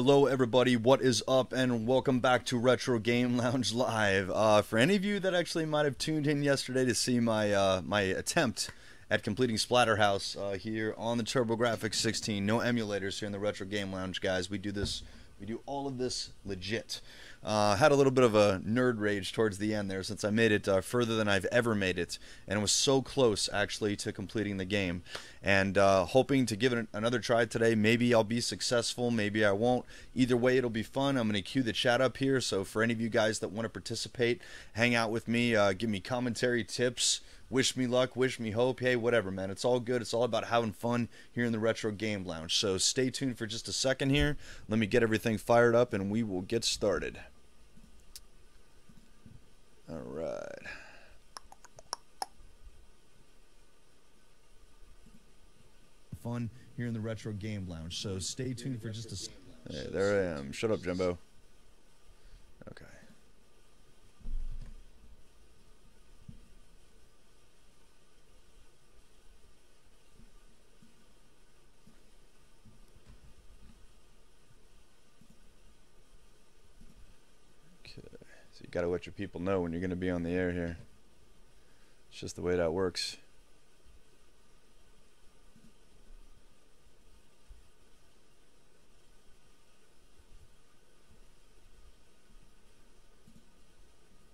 Hello, everybody. What is up? And welcome back to Retro Game Lounge Live. Uh, for any of you that actually might have tuned in yesterday to see my uh, my attempt at completing Splatterhouse uh, here on the TurboGrafx 16, no emulators here in the Retro Game Lounge, guys. We do this. We do all of this legit. Uh, had a little bit of a nerd rage towards the end there since I made it uh, further than I've ever made it, and was so close actually to completing the game. And uh, hoping to give it another try today. Maybe I'll be successful, maybe I won't. Either way, it'll be fun. I'm going to cue the chat up here, so for any of you guys that want to participate, hang out with me, uh, give me commentary, tips wish me luck, wish me hope. Hey, whatever, man. It's all good. It's all about having fun here in the Retro Game Lounge. So stay tuned for just a second here. Let me get everything fired up and we will get started. All right. Fun here in the Retro Game Lounge. So stay tuned for just a. Hey, there I am. Shut up, Jumbo. Okay. Okay. So you got to let your people know when you're going to be on the air here. It's just the way that works.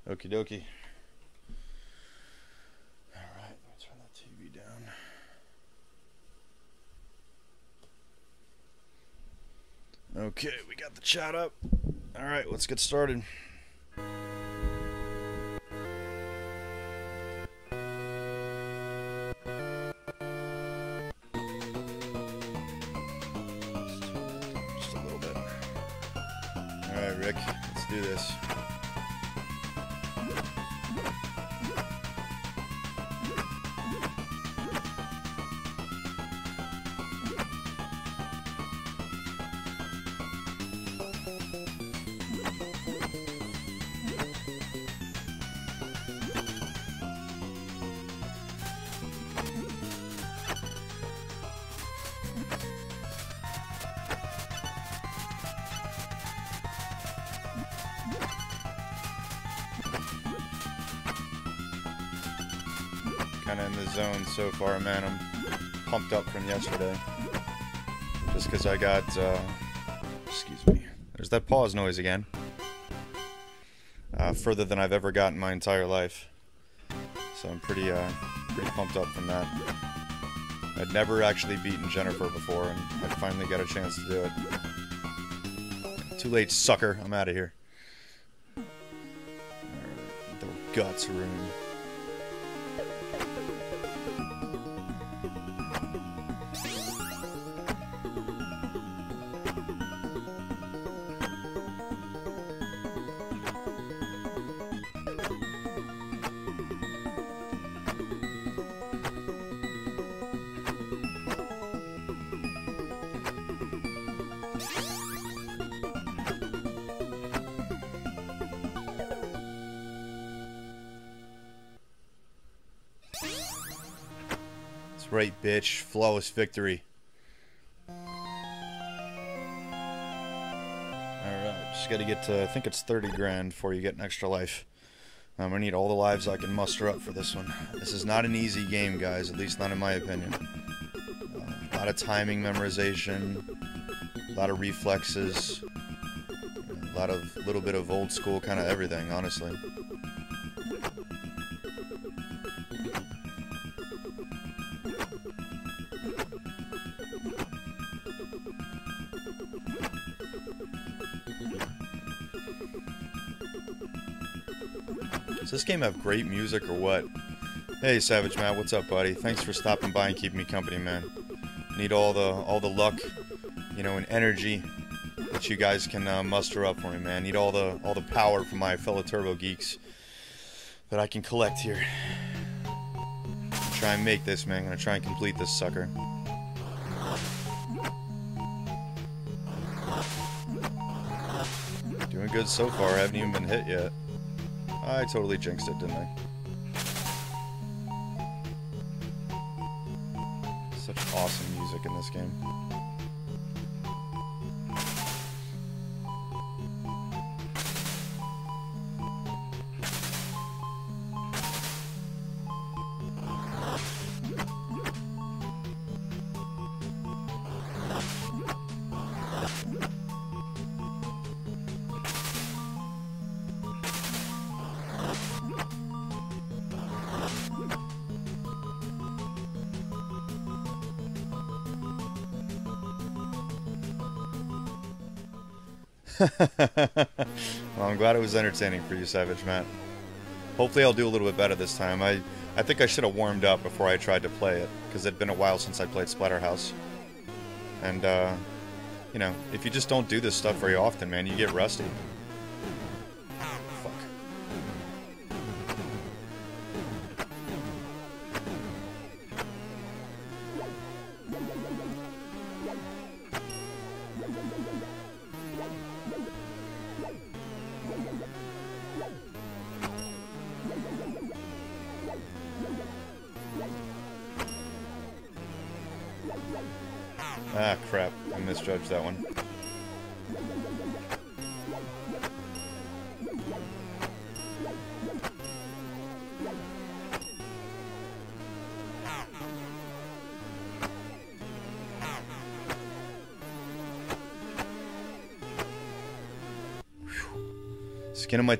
Okie dokie. Alright, let turn that TV down. Okay, we got the chat up. Alright, let's get started. Kind of in the zone so far, man. I'm pumped up from yesterday. Just because I got, uh, excuse me, there's that pause noise again. Uh, further than I've ever gotten my entire life. So I'm pretty, uh, pretty pumped up from that. I'd never actually beaten Jennifer before, and I finally got a chance to do it. Too late, sucker. I'm out of here. Alright, the guts room. That's right, bitch. Flawless victory. Alright, just gotta get to, I think it's 30 grand before you get an extra life. I'm gonna need all the lives I can muster up for this one. This is not an easy game, guys, at least not in my opinion. Uh, a lot of timing memorization, a lot of reflexes, a lot of little bit of old school kind of everything, honestly. This game have great music or what? Hey Savage Matt, what's up buddy? Thanks for stopping by and keeping me company, man. Need all the all the luck, you know, and energy that you guys can uh, muster up for me, man. Need all the all the power from my fellow turbo geeks that I can collect here. Try and make this, man. I'm gonna try and complete this sucker. Doing good so far. I haven't even been hit yet. I totally jinxed it, didn't I? Such awesome music in this game. well, I'm glad it was entertaining for you, Savage Matt. Hopefully I'll do a little bit better this time. I, I think I should have warmed up before I tried to play it, because it'd been a while since I played Splatterhouse. And, uh, you know, if you just don't do this stuff very often, man, you get rusty.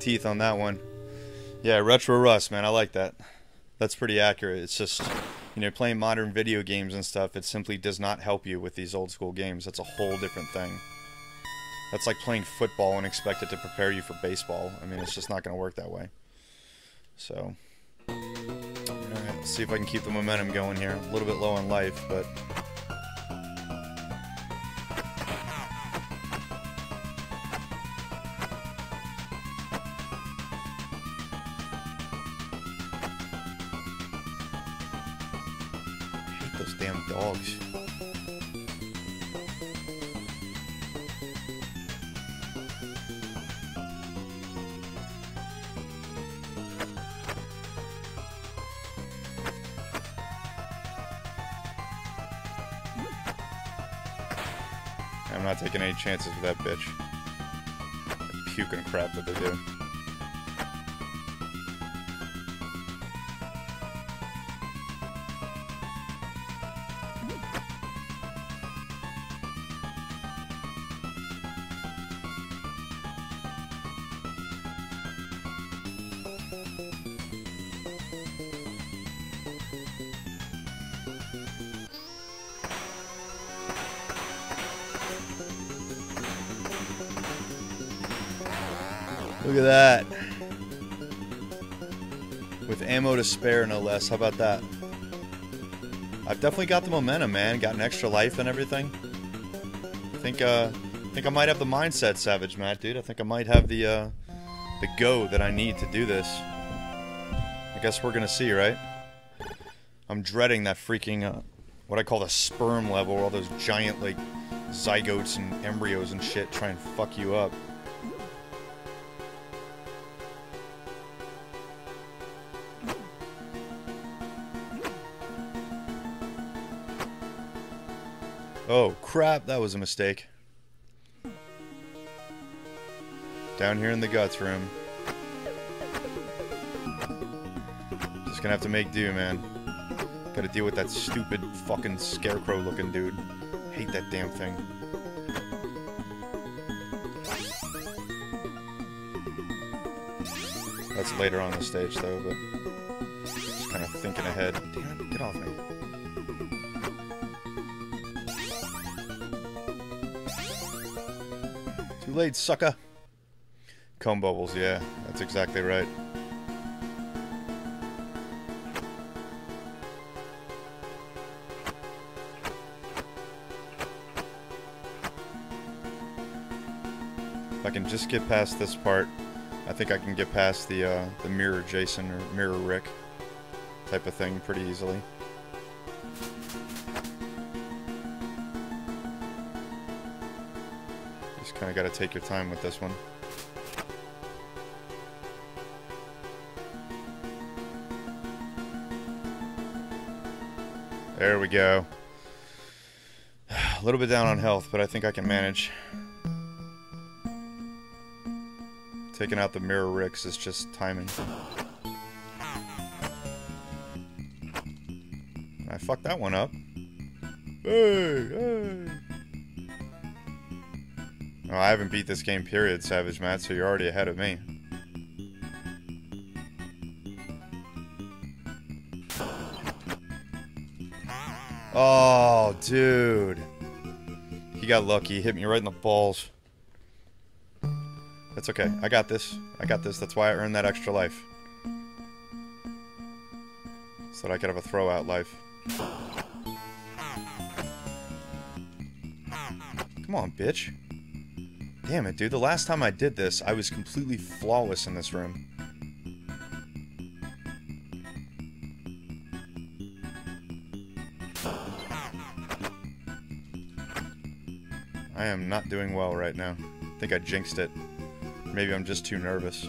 Teeth on that one. Yeah, Retro Rust, man. I like that. That's pretty accurate. It's just you know, playing modern video games and stuff, it simply does not help you with these old school games. That's a whole different thing. That's like playing football and expect it to prepare you for baseball. I mean, it's just not going to work that way. So, alright, let's see if I can keep the momentum going here. A little bit low on life, but chances with that bitch. puking crap that they do. Look at that. With ammo to spare, no less. How about that? I've definitely got the momentum, man. Got an extra life and everything. I think, uh, I think I might have the mindset, Savage Matt, dude. I think I might have the, uh, the go that I need to do this. I guess we're gonna see, right? I'm dreading that freaking, uh, what I call the sperm level, all those giant, like, zygotes and embryos and shit try and fuck you up. Oh, crap, that was a mistake. Down here in the guts room. Just gonna have to make do, man. Gotta deal with that stupid fucking scarecrow looking dude. Hate that damn thing. That's later on the stage though, but just kind of thinking ahead. Damn it, get off me. Too late, sucker. Comb bubbles, yeah, that's exactly right. If I can just get past this part, I think I can get past the uh, the mirror Jason or mirror Rick type of thing pretty easily. Just kind got to take your time with this one. There we go. A little bit down on health, but I think I can manage. Taking out the mirror ricks is just timing. I fucked that one up. Hey, hey. I haven't beat this game, period, Savage Matt, so you're already ahead of me. Oh, dude. He got lucky. He hit me right in the balls. That's okay. I got this. I got this. That's why I earned that extra life. So that I could have a throw-out life. Come on, bitch. Damn it, dude. The last time I did this, I was completely flawless in this room. I am not doing well right now. I think I jinxed it. Maybe I'm just too nervous.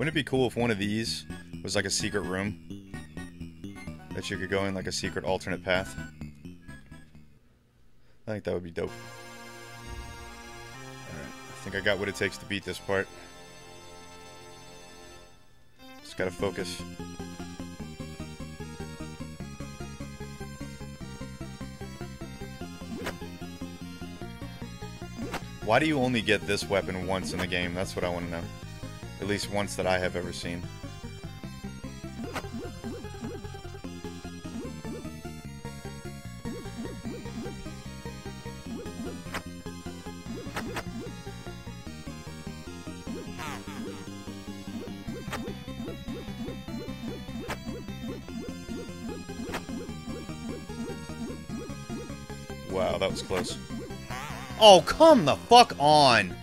Wouldn't it be cool if one of these was like a secret room? That you could go in like a secret alternate path? I think that would be dope. Alright, I think I got what it takes to beat this part. Just gotta focus. Why do you only get this weapon once in the game? That's what I want to know. At least once that I have ever seen. Wow, that was close. Oh, come the fuck on!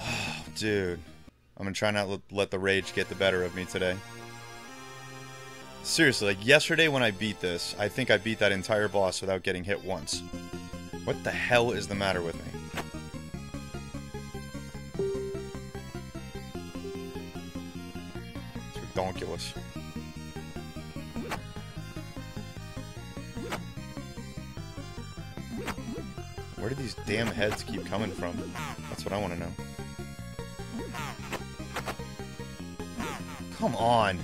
Dude. I'm gonna try not to let the rage get the better of me today. Seriously, like yesterday when I beat this, I think I beat that entire boss without getting hit once. What the hell is the matter with me? It's ridiculous. Where do these damn heads keep coming from? That's what I want to know. Come on.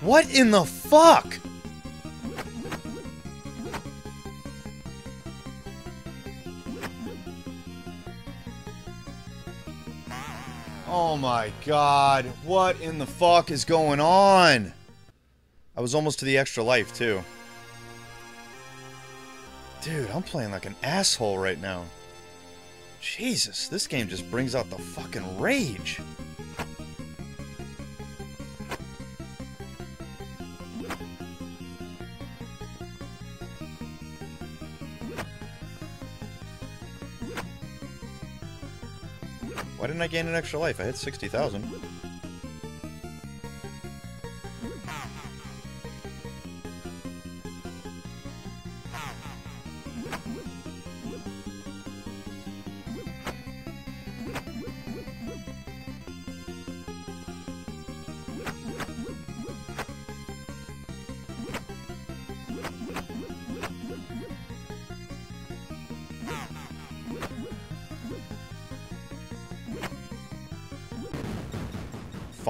What in the fuck? Oh my god. What in the fuck is going on? I was almost to the extra life, too. Dude, I'm playing like an asshole right now. Jesus, this game just brings out the fucking rage. Why didn't I gain an extra life? I had 60,000.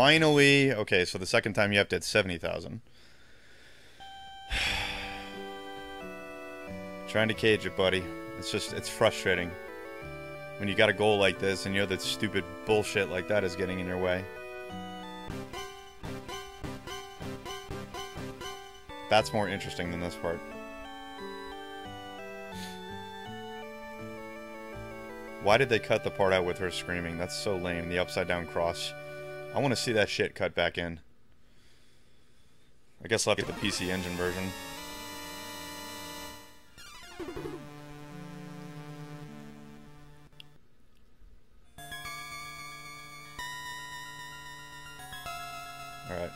Finally, okay, so the second time you have to hit 70,000. Trying to cage it, buddy. It's just, it's frustrating. When you got a goal like this and you know that stupid bullshit like that is getting in your way. That's more interesting than this part. Why did they cut the part out with her screaming? That's so lame. The upside down cross. I want to see that shit cut back in. I guess I'll get the PC Engine version. Alright.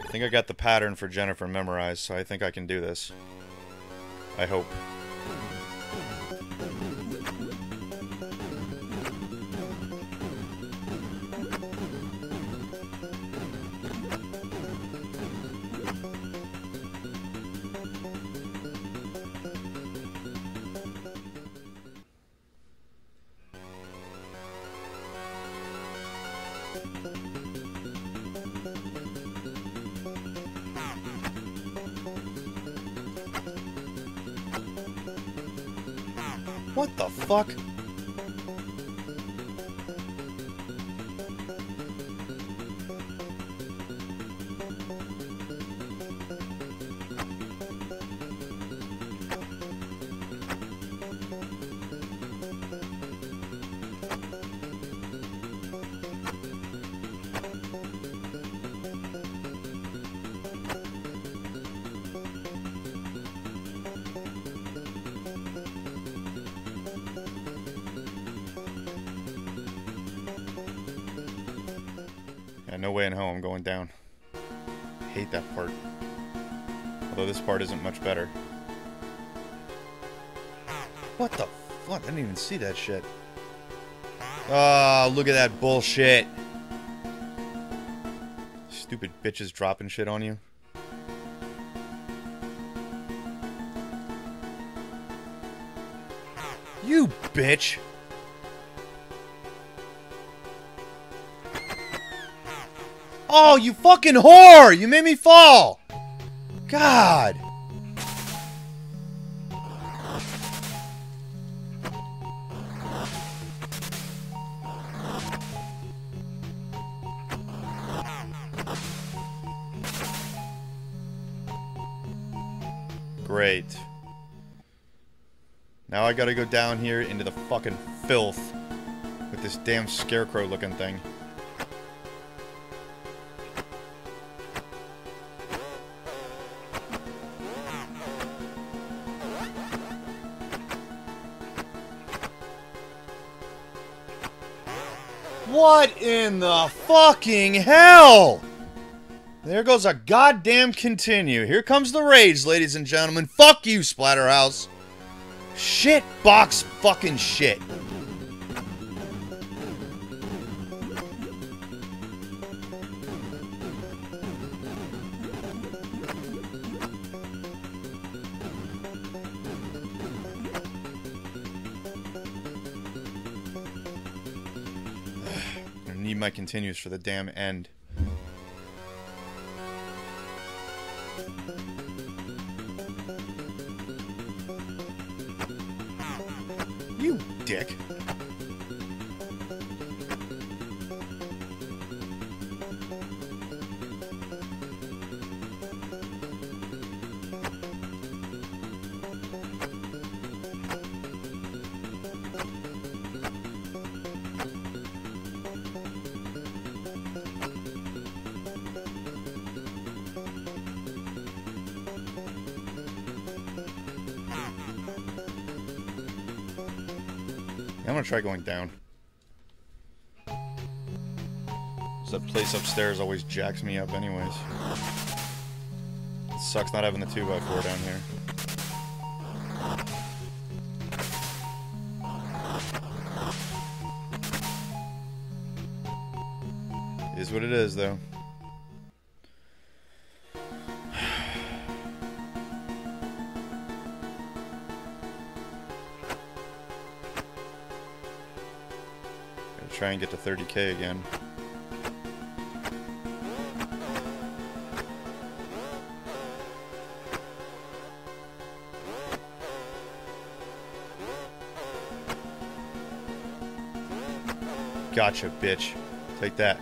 I think I got the pattern for Jennifer memorized, so I think I can do this. I hope. What the fuck? See that shit. Oh, look at that bullshit. Stupid bitches dropping shit on you. You bitch! Oh, you fucking whore! You made me fall! God! Great. Now I gotta go down here into the fucking filth with this damn scarecrow looking thing. What in the fucking hell? There goes a goddamn continue. Here comes the rage, ladies and gentlemen. Fuck you, Splatterhouse. Shit box fucking shit. I need my continues for the damn end. Gonna try going down. that place upstairs always jacks me up anyways. It sucks not having the 2x4 down here. Is what it is, though. Try and get to 30k again. Gotcha, bitch. Take that.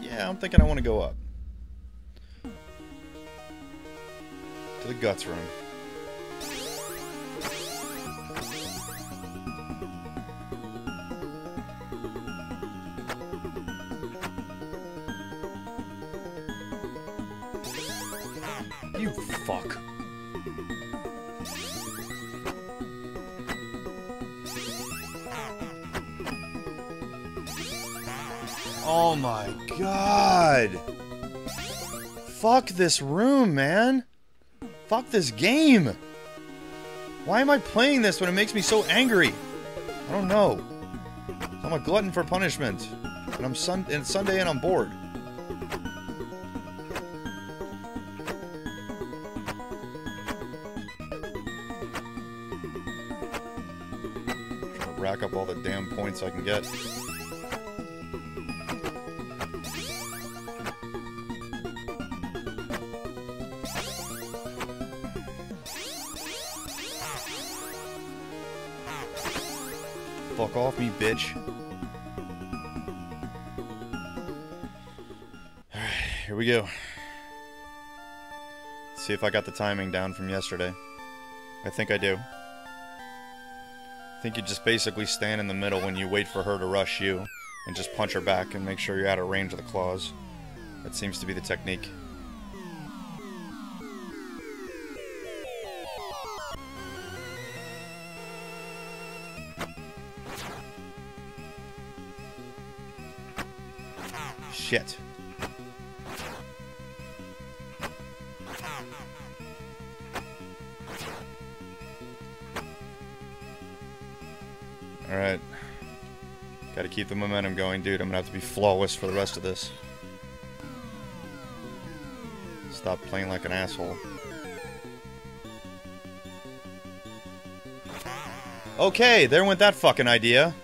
Yeah, I'm thinking I want to go up. Guts room. You fuck. Oh my god. Fuck this room, man. Fuck this game. Why am I playing this when it makes me so angry? I don't know. I'm a glutton for punishment. And I'm sun and Sunday and I'm bored. Rack up all the damn points I can get. Me, bitch. Alright, here we go. Let's see if I got the timing down from yesterday. I think I do. I think you just basically stand in the middle when you wait for her to rush you, and just punch her back and make sure you're out of range of the claws. That seems to be the technique. Shit. Alright. Gotta keep the momentum going, dude. I'm gonna have to be flawless for the rest of this. Stop playing like an asshole. Okay, there went that fucking idea.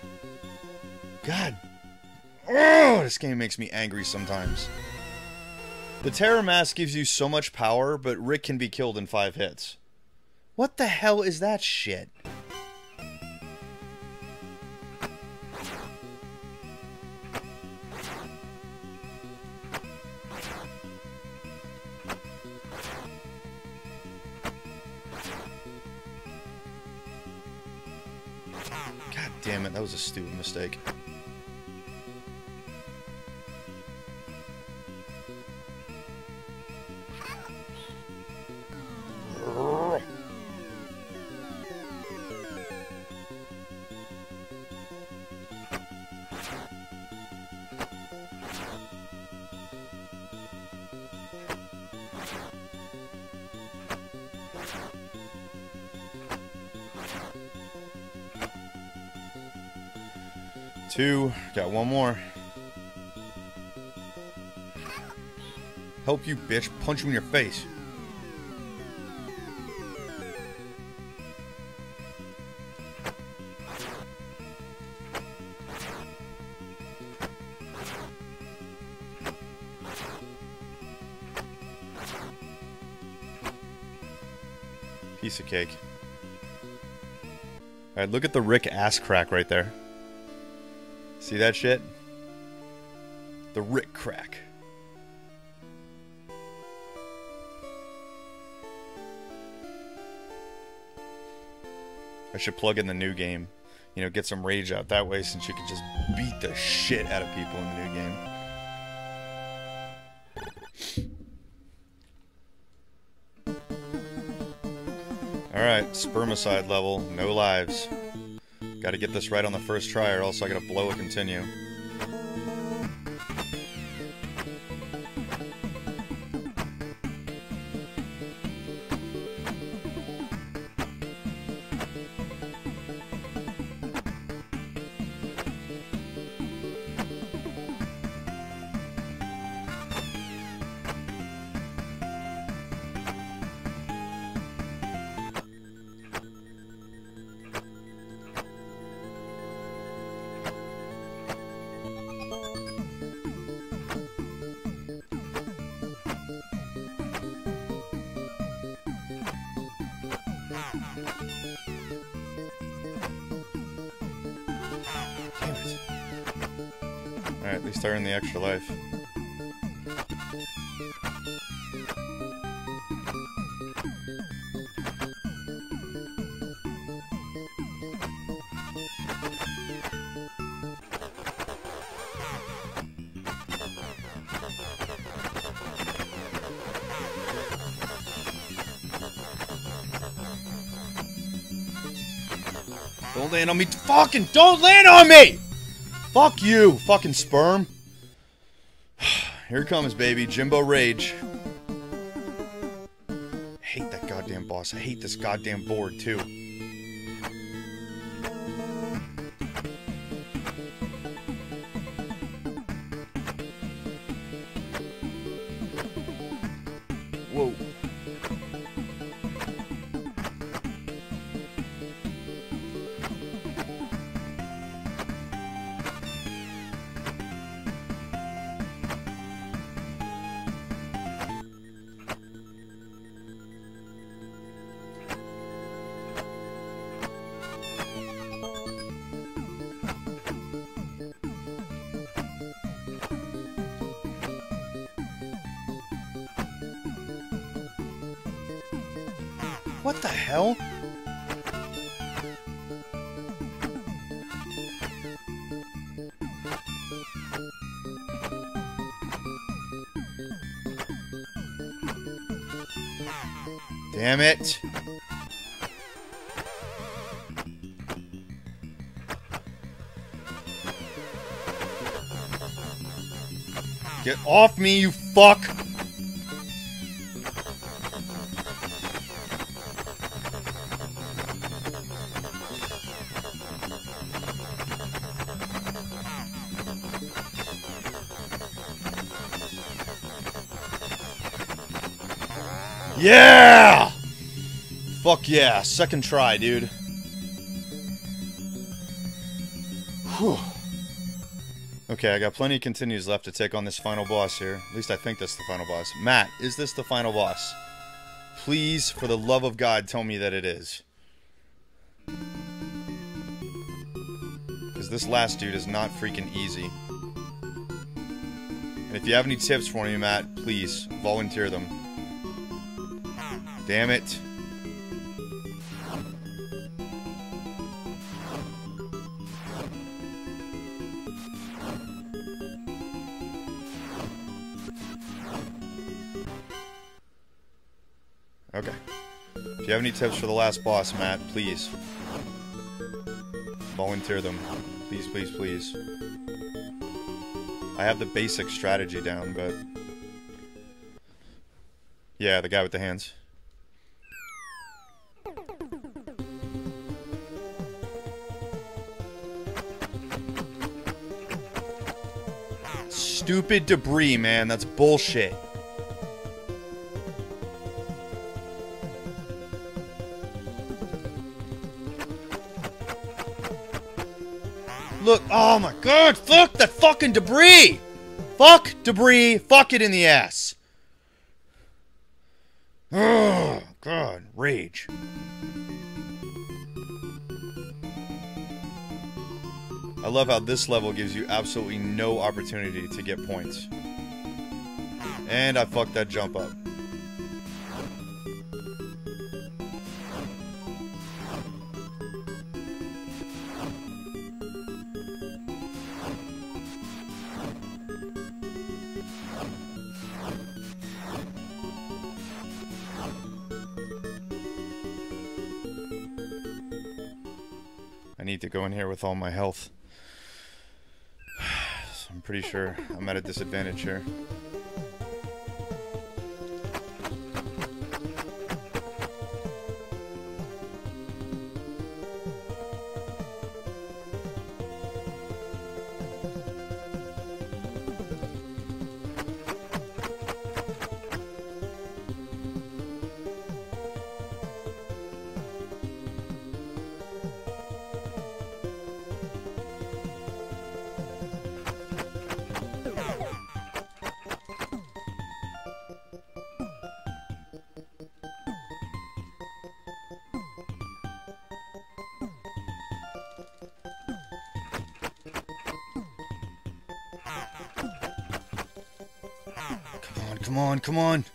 Oh, this game makes me angry sometimes. The Terror Mask gives you so much power, but Rick can be killed in five hits. What the hell is that shit? Two. Got one more. Help you, bitch. Punch you in your face. Piece of cake. Alright, look at the Rick ass crack right there. See that shit? The Rick crack. I should plug in the new game. You know, get some rage out that way since you can just beat the shit out of people in the new game. Alright, spermicide level, no lives. Gotta get this right on the first try or else I gotta blow a continue. Alright, at least I earned the extra life. Don't land on me. Fucking don't land on me! Fuck you, fucking sperm. Here comes, baby. Jimbo Rage. I hate that goddamn boss. I hate this goddamn board, too. What the hell? Damn it. Get off me, you fuck! Yeah, second try, dude. Whew. Okay, I got plenty of continues left to take on this final boss here. At least I think that's the final boss. Matt, is this the final boss? Please, for the love of God, tell me that it is. Because this last dude is not freaking easy. And if you have any tips for me, Matt, please, volunteer them. Damn it. If you have any tips for the last boss, Matt, please. Volunteer them. Please, please, please. I have the basic strategy down, but... Yeah, the guy with the hands. Stupid debris, man. That's bullshit. Look, oh my god, fuck that fucking debris! Fuck debris, fuck it in the ass. Oh, god, rage. I love how this level gives you absolutely no opportunity to get points. And I fucked that jump up. With all my health. So I'm pretty sure I'm at a disadvantage here. Come on, come on, come on.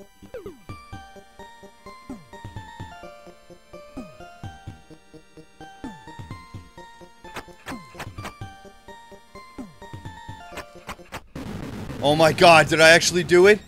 Oh my god, did I actually do it?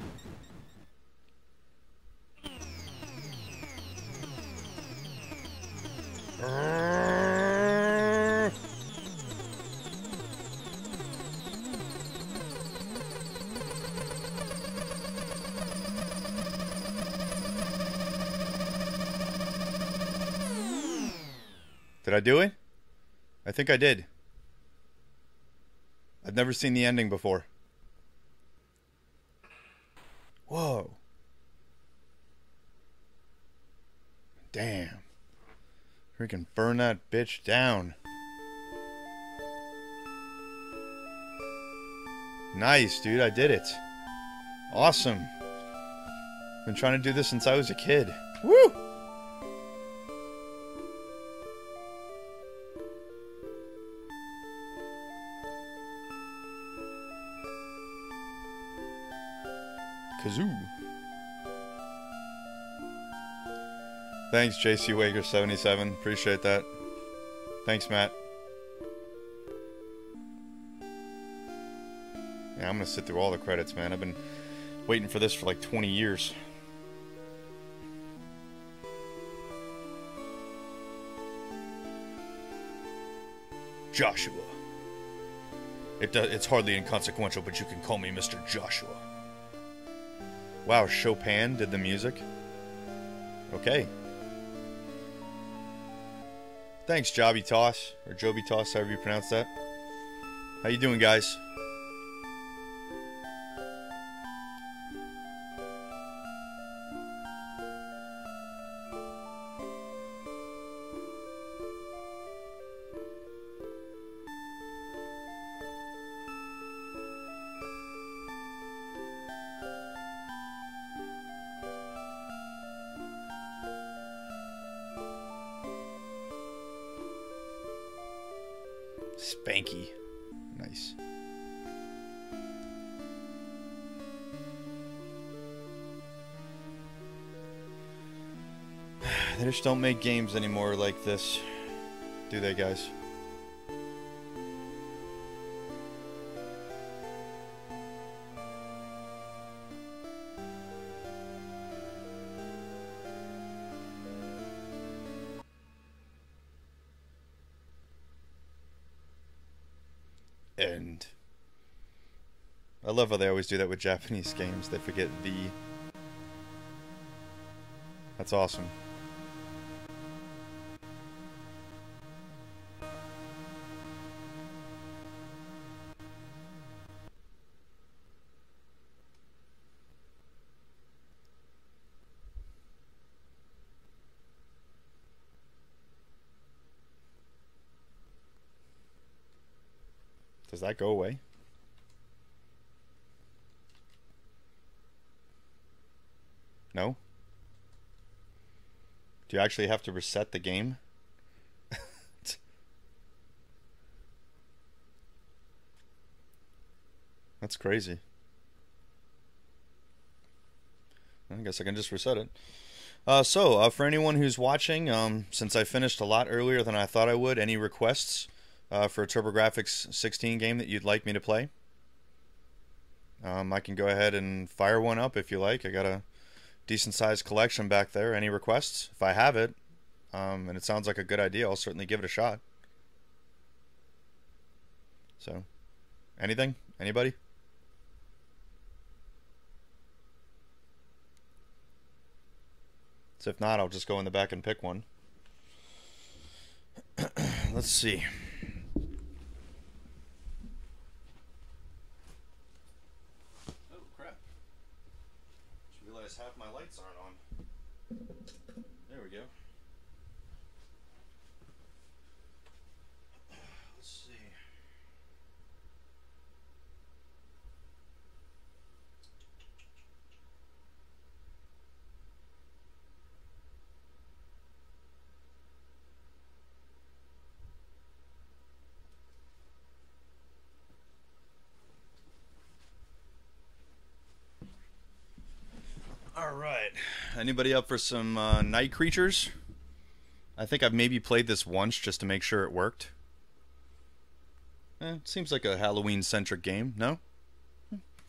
Did I do it? I think I did. I've never seen the ending before. Whoa. Damn. Freaking burn that bitch down. Nice, dude. I did it. Awesome. Been trying to do this since I was a kid. Woo! Kazoo. Thanks, JC Waker 77. Appreciate that. Thanks, Matt. Yeah, I'm gonna sit through all the credits, man. I've been waiting for this for like 20 years. Joshua. It it's hardly inconsequential, but you can call me Mr. Joshua. Wow, Chopin did the music. Okay. Thanks, Jobby Toss, or Joby Toss, however you pronounce that. How you doing, guys? Don't make games anymore like this, do they, guys? End. I love how they always do that with Japanese games. They forget the. That's awesome. That go away? No? Do you actually have to reset the game? That's crazy. I guess I can just reset it. Uh, so, uh, for anyone who's watching, um, since I finished a lot earlier than I thought I would, any requests uh, for a TurboGrafx 16 game that you'd like me to play? Um, I can go ahead and fire one up if you like. I got a decent sized collection back there. Any requests? If I have it, um, and it sounds like a good idea, I'll certainly give it a shot. So, anything? Anybody? So if not, I'll just go in the back and pick one. Let's see. All right. Anybody up for some uh, night creatures? I think I've maybe played this once just to make sure it worked. Eh, seems like a Halloween centric game, no?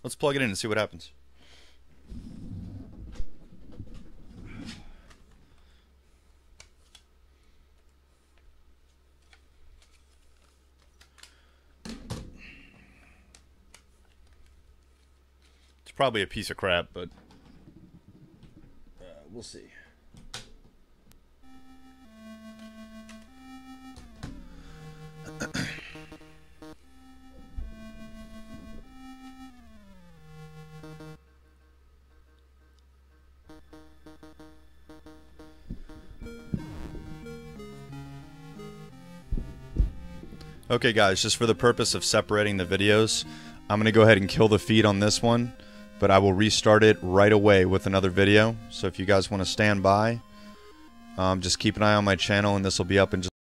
Let's plug it in and see what happens. It's probably a piece of crap, but we'll see. Okay guys, just for the purpose of separating the videos, I'm going to go ahead and kill the feed on this one, but I will restart it right away with another video. So if you guys want to stand by, um, just keep an eye on my channel and this will be up in just